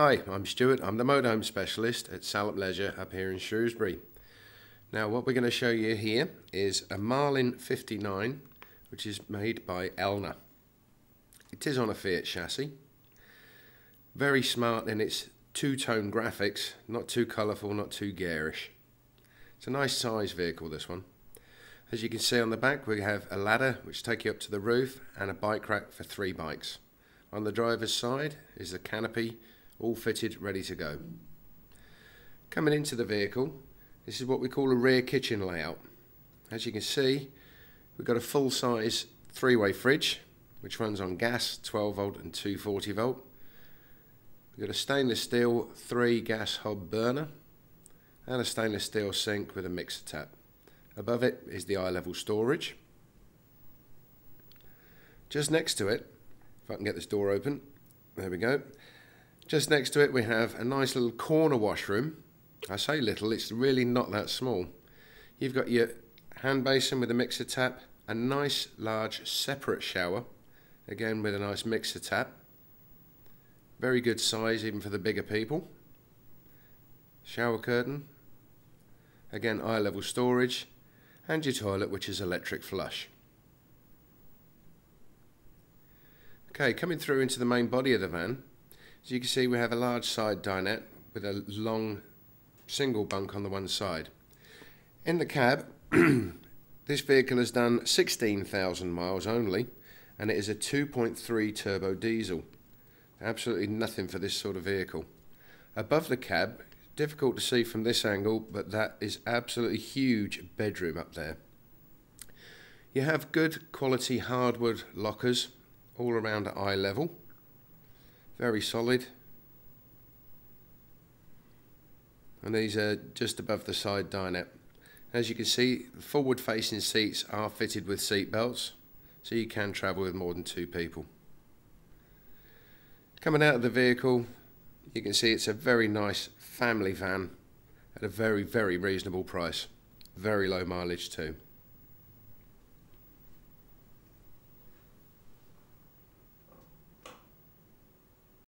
Hi, I'm Stuart. I'm the motorhome specialist at Salop Leisure up here in Shrewsbury. Now what we're going to show you here is a Marlin 59 which is made by Elnagh. It is on a Fiat chassis. Very smart in its two-tone graphics, not too colourful, not too garish. It's a nice size vehicle this one. As you can see on the back we have a ladder which take you up to the roof and a bike rack for three bikes. On the driver's side is the canopy all fitted, ready to go. Coming into the vehicle, this is what we call a rear kitchen layout. As you can see, we've got a full-size three-way fridge, which runs on gas, 12 volt and 240 volt. We've got a stainless steel three gas hob burner and a stainless steel sink with a mixer tap. Above it is the eye level storage. Just next to it, if I can get this door open, there we go, just next to it we have a nice little corner washroom. I say little, it's really not that small. You've got your hand basin with a mixer tap, a nice large separate shower, again with a nice mixer tap. Very good size even for the bigger people. Shower curtain, again eye level storage, and your toilet which is electric flush. Okay, coming through into the main body of the van, as you can see, we have a large side dinette with a long single bunk on the one side. In the cab, this vehicle has done 16,000 miles only, and it is a 2.3 turbo diesel. Absolutely nothing for this sort of vehicle. Above the cab, difficult to see from this angle, but that is absolutely huge bedroom up there. You have good quality hardwood lockers all around at eye level very solid. And these are just above the side dinette. As you can see the forward facing seats are fitted with seat belts so you can travel with more than two people. Coming out of the vehicle you can see it's a very nice family van at a very very reasonable price. Very low mileage too